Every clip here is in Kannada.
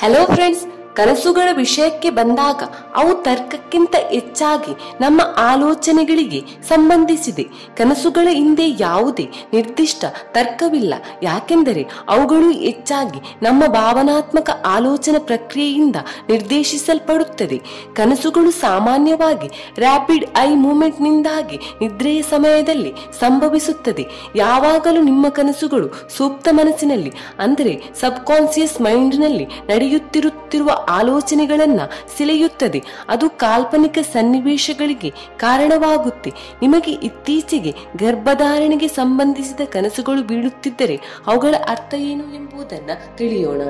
Hello friends, ಕನಸುಗಳ ವಿಷಯಕ್ಕೆ ಬಂದಾಗ ಅವು ತರ್ಕಕ್ಕಿಂತ ಹೆಚ್ಚಾಗಿ ನಮ್ಮ ಆಲೋಚನೆಗಳಿಗೆ ಸಂಬಂಧಿಸಿದೆ. ಕನಸುಗಳ ಹಿಂದೆ ಯಾವುದೇ ನಿರ್ದಿಷ್ಟ ತರ್ಕವಿಲ್ಲ. ಯಾಕೆಂದರೆ ಅವುಗಳು ಹೆಚ್ಚಾಗಿ ನಮ್ಮ ಭಾವನಾತ್ಮಕ ಆಲೋಚನಾ ಪ್ರಕ್ರಿಯೆಯಿಂದ ನಿರ್ದೇಶಿಸಲ್ಪಡುತ್ತದೆ ಕನಸುಗಳು ಸಾಮಾನ್ಯವಾಗಿ ರ್ಯಾಪಿಡ್ ಐ ಮೂಮೆಂಟ್ನಿಂದಾಗಿ ನಿದ್ರೆಯ ಸಮಯದಲ್ಲಿ ಸಂಭವಿಸುತ್ತದೆ. ಯಾವಾಗಲೂ ನಿಮ್ಮ ಕನಸುಗಳು ಸೂಕ್ತ ಮನಸ್ಸಿನಲ್ಲಿ, ಅಂದರೆ ಸಬ್ಕಾನ್ಸಿಯಸ್ ಮೈಂಡ್ನಲ್ಲಿ ನಡೆಯುತ್ತಿರುತ್ತಿರುವ ಆಲೋಚನೆಗಳನ್ನ ಸೆಳೆಯುತ್ತದೆ. ಅದು ಕಾಲ್ಪನಿಕ ಸನ್ನಿವೇಶಗಳಿಗೆ ಕಾರಣವಾಗುತ್ತೆ. ನಿಮಗೆ ಇತ್ತೀಚೆಗೆ ಗರ್ಭಧಾರಣೆಗೆ ಸಂಬಂಧಿಸಿದ ಕನಸುಗಳು ಬೀಳುತ್ತಿದ್ದರೆ ಅವುಗಳ ಅರ್ಥ ಏನು ಎಂಬುದನ್ನು ತಿಳಿಯೋಣ.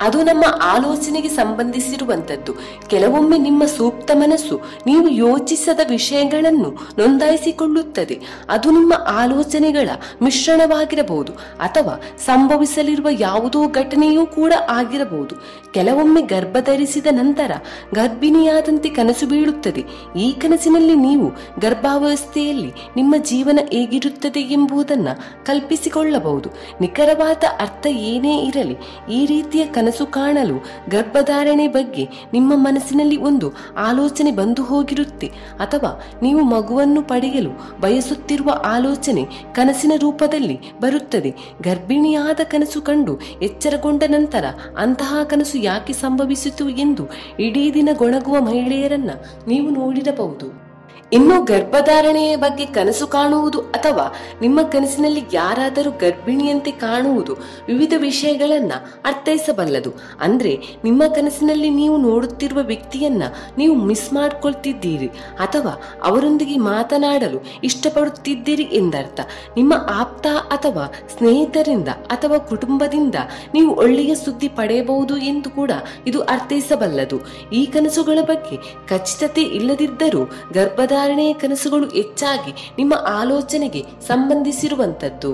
ಅದು ನಮ್ಮ ಆಲೋಚನೆಗೆ ಸಂಬಂಧಿಸಿರುವಂತದ್ದು ಕೆಲವೊಮ್ಮೆ ನಿಮ್ಮ ಸೂಕ್ತ ಮನಸ್ಸು ನೀವು ಯೋಚಿಸದ ವಿಷಯಗಳನ್ನು ನೋಂದಾಯಿಸಿಕೊಳ್ಳುತ್ತದೆ. ಅದು ನಿಮ್ಮ ಆಲೋಚನೆಗಳ ಮಿಶ್ರಣವಾಗಿರಬಹುದು ಅಥವಾ ಸಂಭವಿಸಲಿರುವ ಯಾವುದೋ ಘಟನೆಯೂ ಕೂಡ ಆಗಿರಬಹುದು. ಕೆಲವೊಮ್ಮೆ ಗರ್ಭಧರಿಸಿದ ನಂತರ ಗರ್ಭಿಣಿಯಾದಂತೆ ಕನಸು ಬೀಳುತ್ತದೆ. ಈ ಕನಸಿನಲ್ಲಿ ನೀವು ಗರ್ಭಾವಸ್ಥೆಯಲ್ಲಿ ನಿಮ್ಮ ಜೀವನ ಹೇಗಿರುತ್ತದೆ ಎಂಬುದನ್ನ ಕಲ್ಪಿಸಿಕೊಳ್ಳಬಹುದು. ನಿಖರವಾದ ಅರ್ಥ ಏನೇ ಇರಲಿ, ಈ ರೀತಿಯ ಕನಸು ಕಾಣಲು ಗರ್ಭಧಾರಣೆ ಬಗ್ಗೆ ನಿಮ್ಮ ಮನಸ್ಸಿನಲ್ಲಿ ಒಂದು ಆಲೋಚನೆ ಬಂದು ಹೋಗಿರುತ್ತೆ. ಅಥವಾ ನೀವು ಮಗುವನ್ನು ಪಡೆಯಲು ಬಯಸುತ್ತಿರುವ ಆಲೋಚನೆ ಕನಸಿನ ರೂಪದಲ್ಲಿ ಬರುತ್ತದೆ. ಗರ್ಭಿಣಿಯಾದ ಕನಸು ಕಂಡು ಎಚ್ಚರಗೊಂಡ ನಂತರ ಅಂತಹ ಕನಸು ಯಾಕೆ ಸಂಭವಿಸಿತು ಎಂದು ಇಡೀ ದಿನ ಗೊಣಗುವ ಮಹಿಳೆಯರನ್ನ ನೀವು ನೋಡಿರಬಹುದು. ಇನ್ನು ಗರ್ಭಧಾರಣೆಯ ಬಗ್ಗೆ ಕನಸು ಕಾಣುವುದು ಅಥವಾ ನಿಮ್ಮ ಕನಸಿನಲ್ಲಿ ಯಾರಾದರೂ ಗರ್ಭಿಣಿಯಂತೆ ಕಾಣುವುದು ವಿವಿಧ ವಿಷಯಗಳನ್ನ ಅರ್ಥೈಸಬಲ್ಲದು. ಅಂದ್ರೆ ನಿಮ್ಮ ಕನಸಿನಲ್ಲಿ ನೀವು ನೋಡುತ್ತಿರುವ ವ್ಯಕ್ತಿಯನ್ನ ನೀವು ಮಿಸ್ ಮಾಡ್ಕೊಳ್ತಿದ್ದೀರಿ ಅಥವಾ ಅವರೊಂದಿಗೆ ಮಾತನಾಡಲು ಇಷ್ಟಪಡುತ್ತಿದ್ದೀರಿ ಎಂದರ್ಥ. ನಿಮ್ಮ ಆಪ್ತ ಅಥವಾ ಸ್ನೇಹಿತರಿಂದ ಅಥವಾ ಕುಟುಂಬದಿಂದ ನೀವು ಒಳ್ಳೆಯ ಸುದ್ದಿ ಪಡೆಯಬಹುದು ಎಂದು ಕೂಡ ಇದು ಅರ್ಥೈಸಬಲ್ಲದು. ಈ ಕನಸುಗಳ ಬಗ್ಗೆ ಖಚಿತತೆ ಇಲ್ಲದಿದ್ದರೂ ಗರ್ಭಧಾರಣೆಯ ಕನಸುಗಳು ಹೆಚ್ಚಾಗಿ ನಿಮ್ಮ ಆಲೋಚನೆಗೆ ಸಂಬಂಧಿಸಿರುವಂತದ್ದು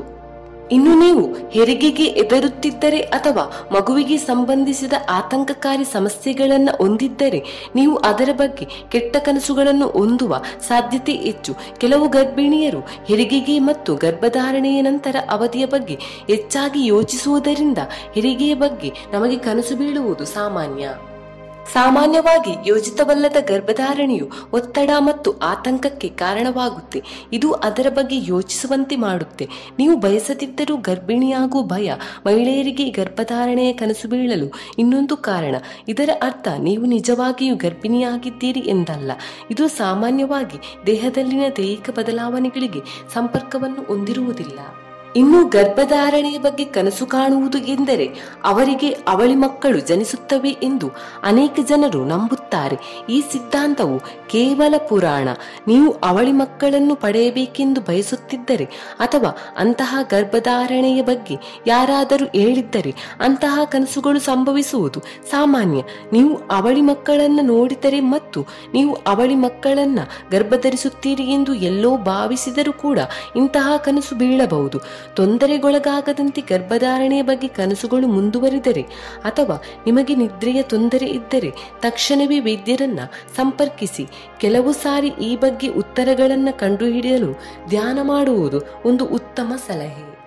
ಇನ್ನು ನೀವು ಹೆರಿಗೆಗೆ ಎದುರುತ್ತಿದ್ದರೆ ಅಥವಾ ಮಗುವಿಗೆ ಸಂಬಂಧಿಸಿದ ಆತಂಕಕಾರಿ ಸಮಸ್ಯೆಗಳನ್ನು ಹೊಂದಿದ್ದರೆ ನೀವು ಅದರ ಬಗ್ಗೆ ಕೆಟ್ಟ ಕನಸುಗಳನ್ನು ಹೊಂದುವ ಸಾಧ್ಯತೆ ಹೆಚ್ಚು. ಕೆಲವು ಗರ್ಭಿಣಿಯರು ಹೆರಿಗೆಗೆ ಮತ್ತು ಗರ್ಭಧಾರಣೆಯ ನಂತರ ಅವಧಿಯ ಬಗ್ಗೆ ಹೆಚ್ಚಾಗಿ ಯೋಚಿಸುವುದರಿಂದ ಹೆರಿಗೆಯ ಬಗ್ಗೆ ನಮಗೆ ಕನಸು ಬೀಳುವುದು ಸಾಮಾನ್ಯ. ಸಾಮಾನ್ಯವಾಗಿ ಯೋಜಿತವಲ್ಲದ ಗರ್ಭಧಾರಣೆಯು ಒತ್ತಡ ಮತ್ತು ಆತಂಕಕ್ಕೆ ಕಾರಣವಾಗುತ್ತೆ. ಇದು ಅದರ ಬಗ್ಗೆ ಯೋಚಿಸುವಂತೆ ಮಾಡುತ್ತೆ. ನೀವು ಬಯಸದಿದ್ದರೂ ಗರ್ಭಿಣಿಯಾಗುವ ಭಯ ಮಹಿಳೆಯರಿಗೆ ಗರ್ಭಧಾರಣೆಯ ಕನಸು ಬೀಳಲು ಇನ್ನೊಂದು ಕಾರಣ. ಇದರ ಅರ್ಥ ನೀವು ನಿಜವಾಗಿಯೂ ಗರ್ಭಿಣಿಯಾಗಿದ್ದೀರಿ ಎಂದಲ್ಲ. ಇದು ಸಾಮಾನ್ಯವಾಗಿ ದೇಹದಲ್ಲಿನ ದೈಹಿಕ ಬದಲಾವಣೆಗಳಿಗೆ ಸಂಪರ್ಕವನ್ನು ಹೊಂದಿರುವುದಿಲ್ಲ. ಇನ್ನು ಗರ್ಭಧಾರಣೆಯ ಬಗ್ಗೆ ಕನಸು ಕಾಣುವುದು ಎಂದರೆ ಅವರಿಗೆ ಅವಳಿ ಮಕ್ಕಳು ಜನಿಸುತ್ತವೆ ಎಂದು ಅನೇಕ ಜನರು ನಂಬುತ್ತಾರೆ. ಈ ಸಿದ್ಧಾಂತವು ಕೇವಲ ಪುರಾಣ. ನೀವು ಅವಳಿ ಮಕ್ಕಳನ್ನು ಪಡೆಯಬೇಕೆಂದು ಬಯಸುತ್ತಿದ್ದರೆ ಅಥವಾ ಅಂತಹ ಗರ್ಭಧಾರಣೆಯ ಬಗ್ಗೆ ಯಾರಾದರೂ ಹೇಳಿದ್ದರೆ ಅಂತಹ ಕನಸುಗಳು ಸಂಭವಿಸುವುದು ಸಾಮಾನ್ಯ. ನೀವು ಅವಳಿ ಮಕ್ಕಳನ್ನು ನೋಡಿದರೆ ಮತ್ತು ನೀವು ಅವಳಿ ಮಕ್ಕಳನ್ನ ಗರ್ಭಧರಿಸುತ್ತೀರಿ ಎಂದು ಎಲ್ಲೋ ಭಾವಿಸಿದರೂ ಕೂಡ ಇಂತಹ ಕನಸು ಬೀಳಬಹುದು. ತೊಂದರೆಗೊಳಗಾಗದಂತೆ ಗರ್ಭಧಾರಣೆಯ ಬಗ್ಗೆ ಕನಸುಗಳು ಮುಂದುವರಿದರೆ ಅಥವಾ ನಿಮಗೆ ನಿದ್ರೆಯ ತೊಂದರೆ ಇದ್ದರೆ ತಕ್ಷಣವೇ ವೈದ್ಯರನ್ನ ಸಂಪರ್ಕಿಸಿ ಕೆಲವು ಸಾರಿ ಈ ಬಗ್ಗೆ ಉತ್ತರಗಳನ್ನು ಕಂಡುಹಿಡಿಯಲು ಧ್ಯಾನ ಮಾಡುವುದು ಒಂದು ಉತ್ತಮ ಸಲಹೆ.